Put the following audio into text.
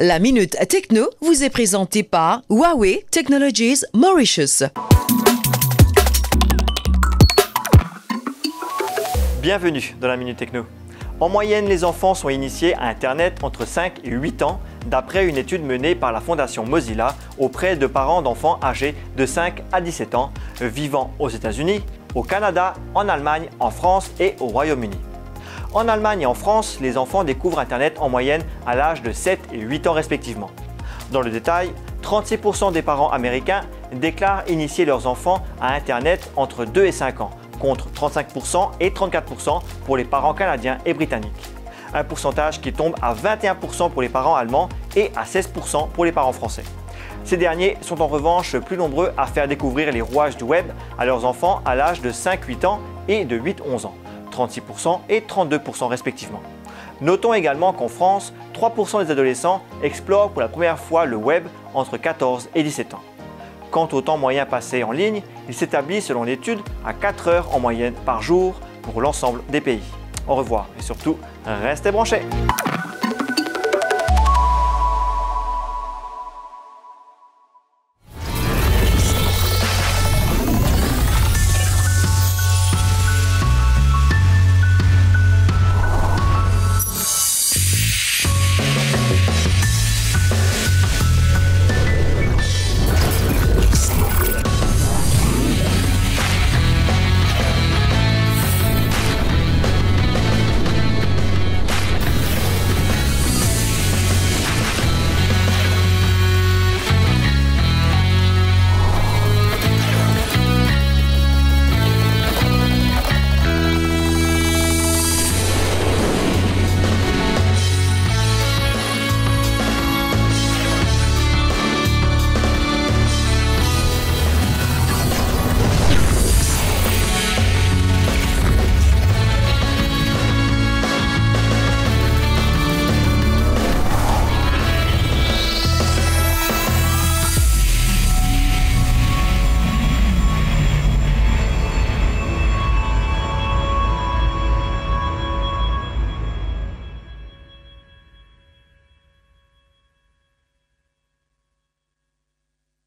La Minute Techno vous est présentée par Huawei Technologies Mauritius. Bienvenue dans la Minute Techno. En moyenne, les enfants sont initiés à Internet entre 5 et 8 ans, d'après une étude menée par la Fondation Mozilla auprès de parents d'enfants âgés de 5 à 17 ans, vivant aux États-Unis, au Canada, en Allemagne, en France et au Royaume-Uni. En Allemagne et en France, les enfants découvrent Internet en moyenne à l'âge de 7 et 8 ans respectivement. Dans le détail, 36% des parents américains déclarent initier leurs enfants à Internet entre 2 et 5 ans, contre 35% et 34% pour les parents canadiens et britanniques. Un pourcentage qui tombe à 21% pour les parents allemands et à 16% pour les parents français. Ces derniers sont en revanche plus nombreux à faire découvrir les rouages du web à leurs enfants à l'âge de 5-8 ans et de 8-11 ans. 36% et 32% respectivement. Notons également qu'en France, 3% des adolescents explorent pour la première fois le web entre 14 et 17 ans. Quant au temps moyen passé en ligne, il s'établit selon l'étude à 4 heures en moyenne par jour pour l'ensemble des pays. Au revoir et surtout, restez branchés